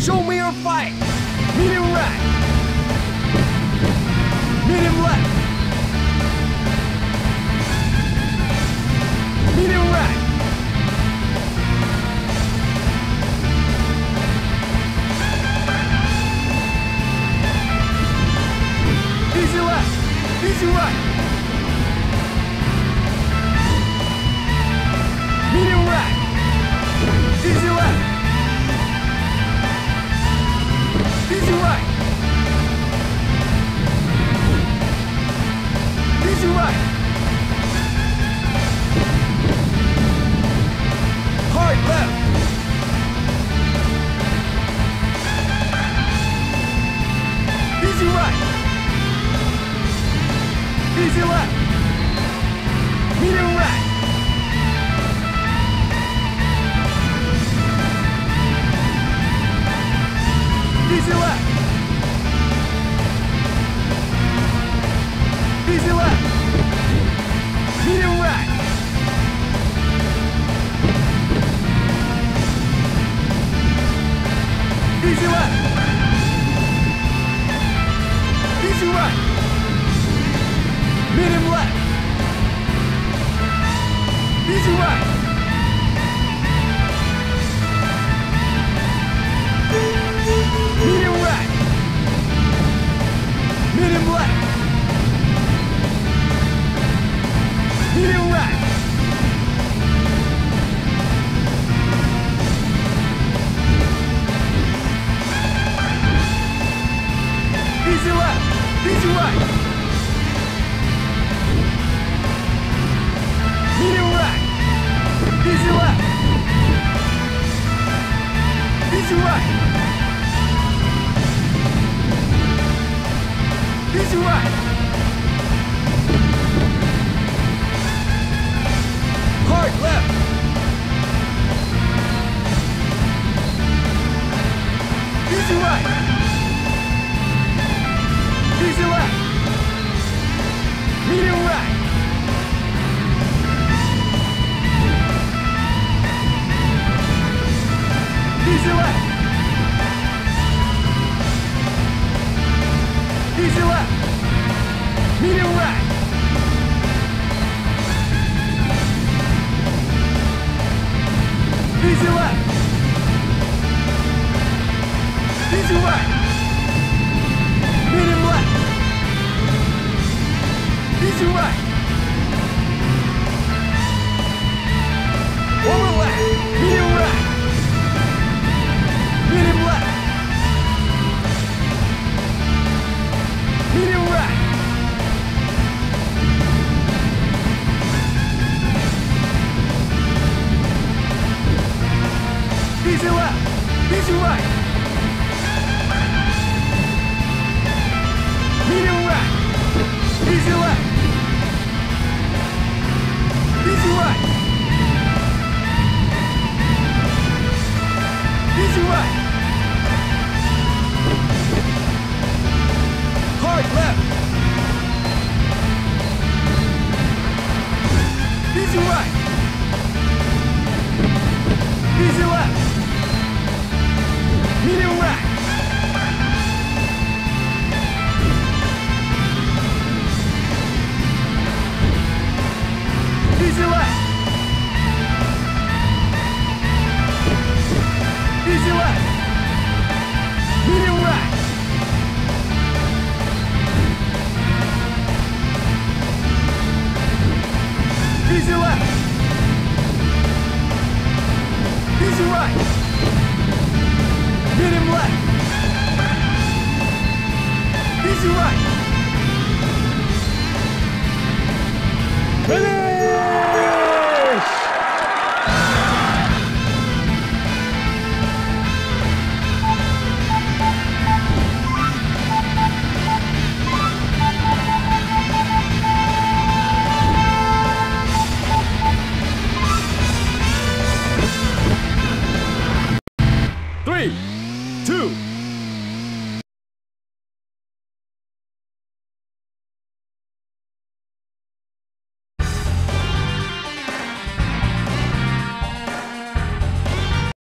Show me your fight. Hit him right. Hit him left. Hit him right. Easy left. Easy right. Easy left. Medium right. Easy left. Easy left. Easy right. Right. Easy right. Hard left. Easy right. Easy left. Medium. Easy left. Easy right. Medium left. Easy right. Easy left. Easy right. Right. Medium left. Easy right.